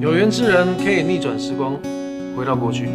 有缘之人可以逆转时光回到过去。